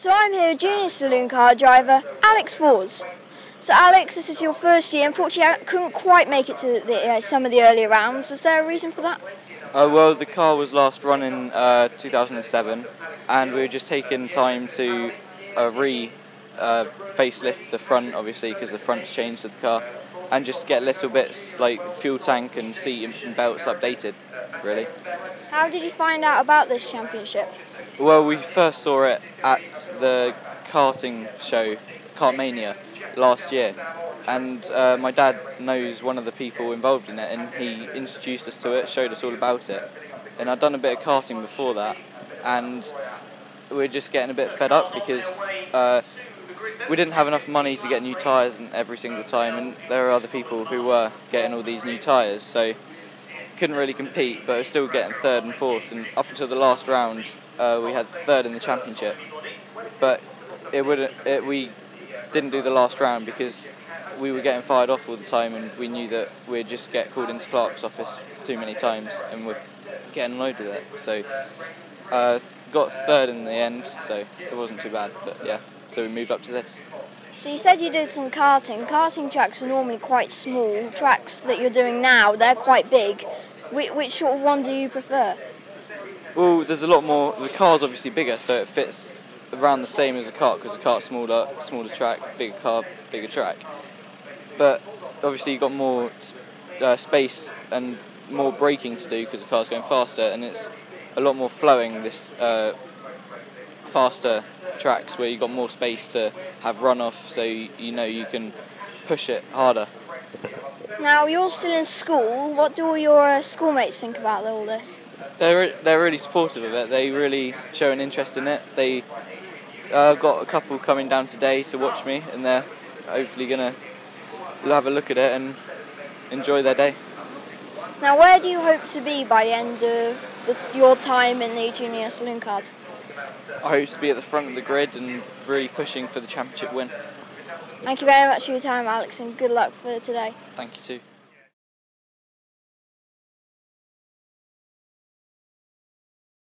So I'm here with junior saloon car driver Alex Fores. So Alex, this is your first year. Unfortunately, I couldn't quite make it to the, uh, some of the earlier rounds. Was there a reason for that? Uh, well, the car was last run in uh, 2007, and we were just taking time to uh, re uh, facelift the front, obviously, because the front's changed to the car, and just get little bits like fuel tank and seat and belts updated, really. How did you find out about this championship? Well, we first saw it at the karting show, Kartmania, last year, and uh, my dad knows one of the people involved in it, and he introduced us to it, showed us all about it. And I'd done a bit of karting before that, and we are just getting a bit fed up because uh, we didn't have enough money to get new tyres every single time, and there are other people who were getting all these new tyres, so couldn't really compete, but was still getting third and fourth. And up until the last round, uh, we had third in the championship. But it would it, we didn't do the last round because we were getting fired off all the time, and we knew that we'd just get called into Clark's office too many times, and we're getting annoyed with it. So uh, got third in the end, so it wasn't too bad. But yeah, so we moved up to this. So you said you did some karting. Karting tracks are normally quite small. Tracks that you're doing now, they're quite big. Which, which sort of one do you prefer? Well, there's a lot more. The car's obviously bigger, so it fits around the same as a kart because the car's smaller, smaller track, bigger car, bigger track. But obviously you've got more uh, space and more braking to do because the car's going faster, and it's a lot more flowing. This uh, faster tracks where you've got more space to have runoff, so you know you can push it harder. Now you're still in school. What do all your uh, schoolmates think about all this? They're they're really supportive of it. They really show an interest in it. They uh, got a couple coming down today to watch me, and they're hopefully gonna have a look at it and enjoy their day. Now, where do you hope to be by the end of the, your time in the junior saloon cars? I hope to be at the front of the grid and really pushing for the championship win. Thank you very much for your time, Alex, and good luck for today. Thank you too.